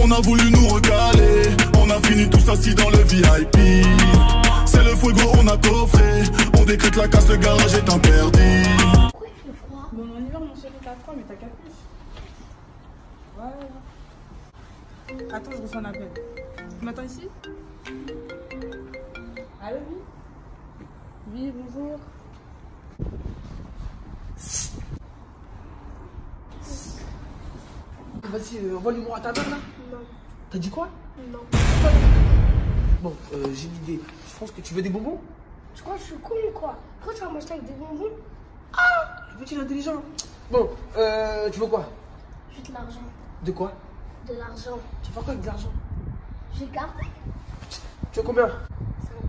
On a voulu nous recaler, on a fini tous assis dans le VIP. C'est le fuego, on a coffré, on décrète la casse, le garage est interdit. Pourquoi il fait froid Bon, en hiver, mon chéri, t'as froid, mais t'as capuche. Ouais. Attends, je reçois un appel. Tu m'attends ici? Allô, oui? Oui, bonjour. Vas-y, euh, envoie les mots à ta mère là. Non, T'as dit quoi non. Bon, euh, j'ai une idée. Je pense que tu veux des bonbons Tu crois que je suis con ou quoi Pourquoi tu vas m'acheter avec des bonbons Le petit intelligent. Bon, euh, tu veux quoi Juste de l'argent. De quoi De l'argent. Tu veux faire quoi avec de l'argent J'ai gardé Tu veux combien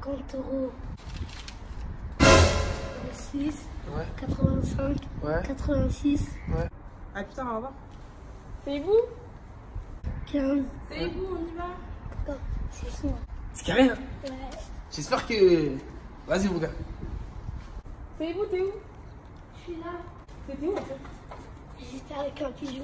50 euros. 6, Ouais, 85, ouais, 86, ouais. Ah putain, on va voir. C'est vous 15. C'est vous, on y va D'accord, c'est ça. C'est carré, hein Ouais. J'espère que. Vas-y, mon gars. C'est vous, t'es où Je suis là. C'était où en fait J'étais avec un pigeon.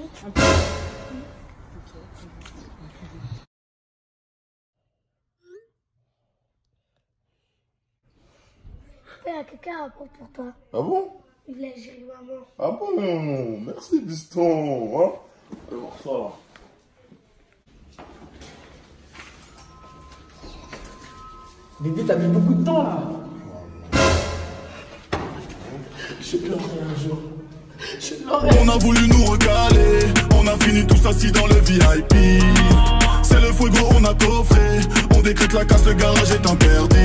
Père, quelqu'un rapporte pour toi. Ah bon Il a géré maman. Ah bon Merci, piston. Hein Bébé, t'as mis beaucoup de temps là. Je pleurerai un jour. On a voulu nous recaler, on a fini tous assis dans le VIP. C'est le fuego, on a coffré, on décrète la casse, le garage est interdit.